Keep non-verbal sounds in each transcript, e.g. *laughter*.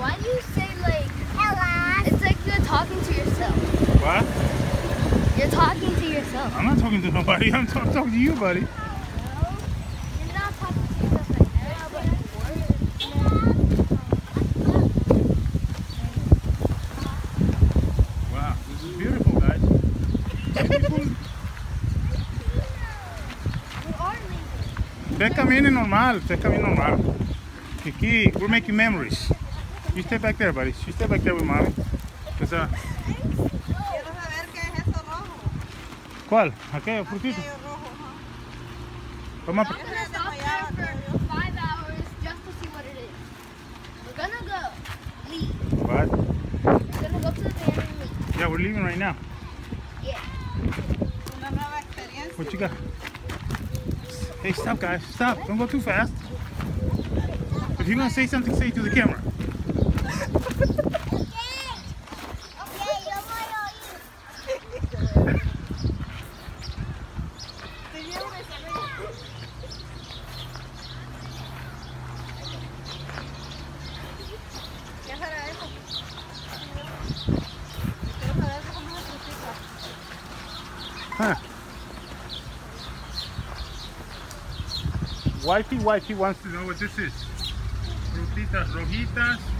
Why do you say like Hello? It's like you're talking to yourself. What? You're talking to yourself. I'm not talking to nobody. *laughs* I'm, talk- talking to you, buddy. You're not talking to yourself like Wow, this is beautiful, guys. *laughs* Beautiful. We are leaving. Ustedes caminen normal. Normal. Kiki, we're making memories. You stay back there, buddy. You stay back there with mommy. 'Cause, uh, Quiero saber qué es eso rojo. ¿Cuál? Aquello, frutito. Aquello rojo. Vamos a... I'm gonna stop there for five hours just to see what it is. We're gonna go. Leave. What? Gonna the van and. Yeah, we're leaving right now. Yeah. Una nueva experiencia. What you got? Hey, stop, guys. Stop. Don't go too fast. If you're gonna say something, say it to the camera. Wifey, wifey wants to know what this is. Frutitas rojitas.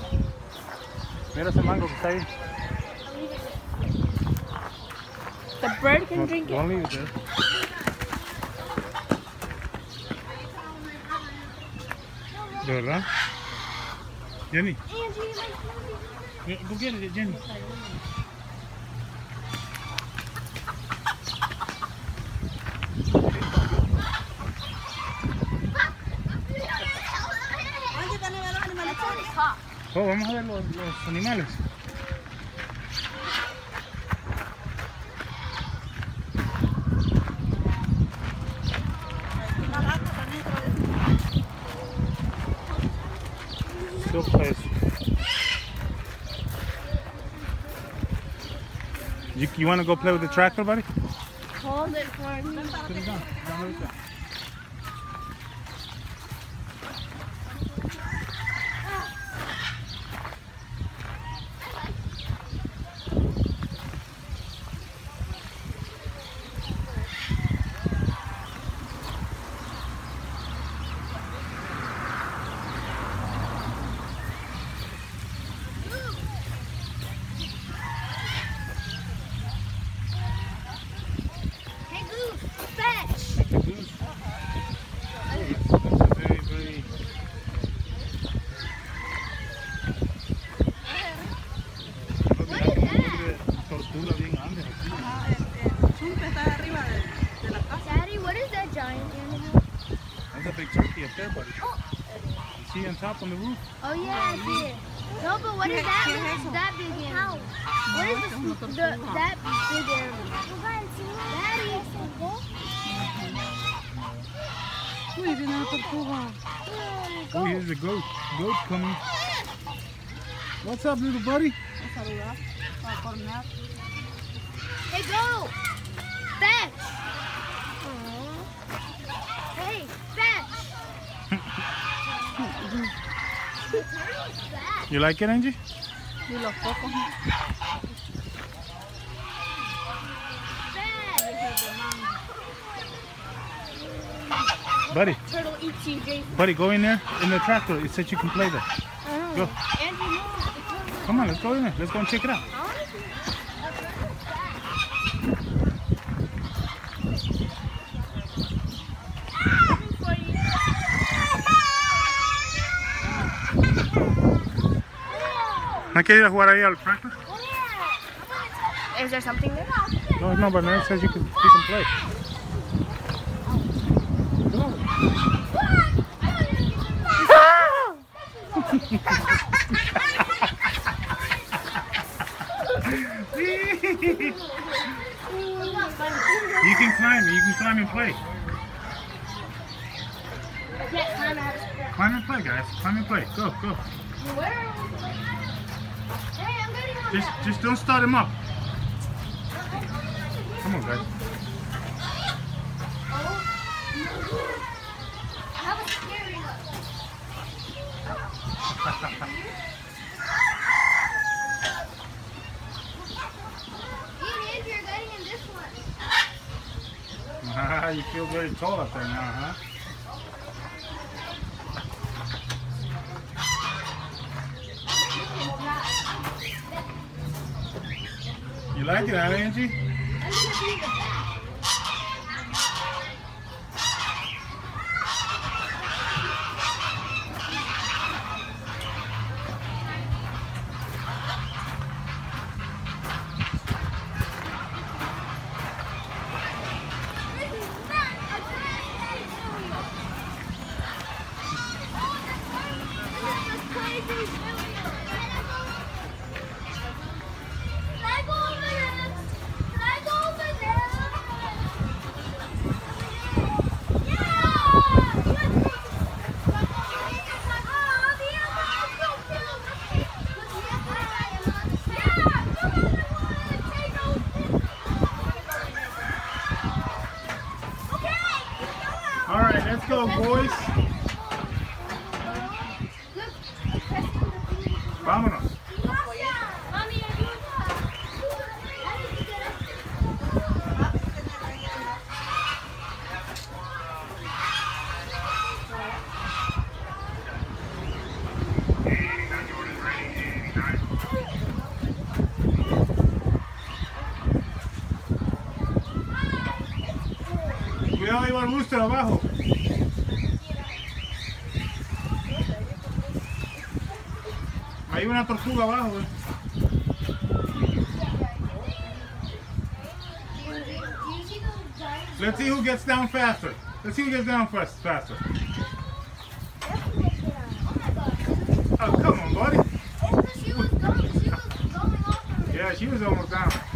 Mira ese mango que está ahí. I'll leave it there. The bird can drink it. Don't leave it there. ¿De verdad? Jenny, Angie, like, yeah, go get it, Jenny. Oye, van a ver los animalitos. Oh, vamos a ver los, los animales. Una vaca también. Sopa eso. You, you want to go play with the tractor, buddy? Hold it for me. Put it down. Down right there. Hey, Goose, fetch. That's a goose. That's a very, very... Tortuga bien grande aquí. Ajá, el, el chumpe está arriba de, de la casa. Daddy, what is that giant animal? That's a big turkey up there, buddy. You see on top on the roof? Oh yeah, I see it. No, but what is that? big- That big animal? What is this, the, that big animal? Daddy. Uy, viene la tortuga. Oh, here's a goat. Goat coming. What's up, little buddy? Vamos a saludar. Para cornear. Hey, go! Fetch! Hey, fetch! The turtle is fat. You like it, Angie? Y los cocos. Buddy, buddy, go in there in the tractor. It says you can play there. Oh. Go. Andrew, no. Come on, let's go in there. Let's go and check it out. ¿No quieres ir a jugar ahí al practice? Is there something there? No, no, but Mary says you can, you can play. *laughs* you can climb, you can climb and play. Climb and play, guys. Climb and play. Go, go. Where just, just don't start him up. Come on, guys. That was *laughs* scary. Even if you're getting in this one. You feel very tall up there now, huh? You like it, huh, Angie? trabajo. Hay una tortuga abajo. Eh. Let's see who gets down faster. Let's see who gets down first, faster. Oh, come on, buddy. Yeah, she was almost down.